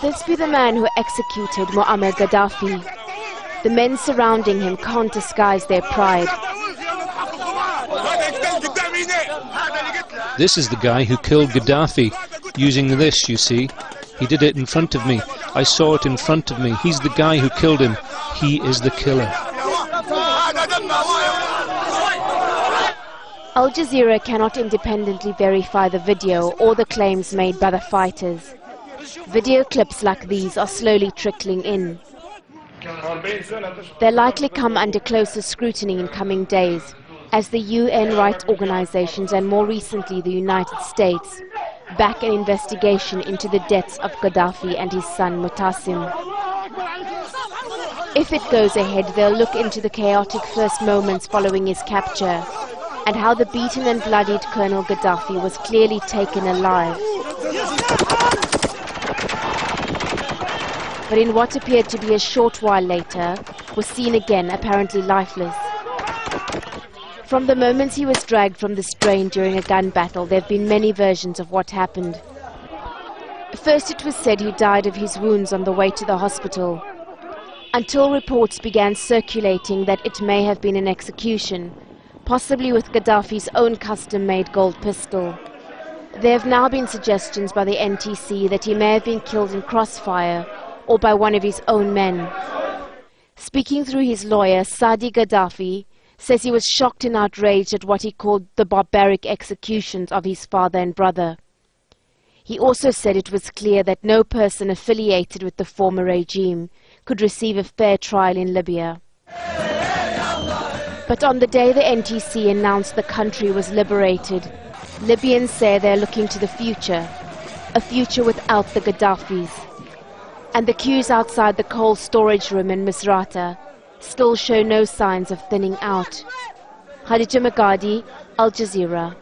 Could this be the man who executed Muammar Gaddafi? The men surrounding him can't disguise their pride. This is the guy who killed Gaddafi. Using this, you see. He did it in front of me. I saw it in front of me. He's the guy who killed him. He is the killer. Al Jazeera cannot independently verify the video or the claims made by the fighters. Video clips like these are slowly trickling in. They'll likely come under closer scrutiny in coming days as the UN rights organizations and more recently the United States back an investigation into the deaths of Gaddafi and his son Mutassim. If it goes ahead, they'll look into the chaotic first moments following his capture and how the beaten and bloodied Colonel Gaddafi was clearly taken alive. But in what appeared to be a short while later, was seen again apparently lifeless. From the moments he was dragged from the train during a gun battle, there have been many versions of what happened. First it was said he died of his wounds on the way to the hospital, until reports began circulating that it may have been an execution, possibly with Gaddafi's own custom-made gold pistol. There have now been suggestions by the NTC that he may have been killed in crossfire or by one of his own men. Speaking through his lawyer, Saadi Gaddafi, says he was shocked and outraged at what he called the barbaric executions of his father and brother. He also said it was clear that no person affiliated with the former regime could receive a fair trial in Libya. But on the day the NTC announced the country was liberated, Libyans say they're looking to the future, a future without the Gaddafis. And the queues outside the coal storage room in Misrata still show no signs of thinning out. Khadija Magadi, Al Jazeera.